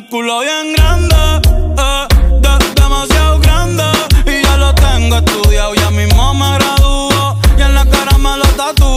un culo bien grande, eh, demasiado grande. Y ya lo tengo estudiado, ya mismo me gradúo. Y en la cara me lo tatúo.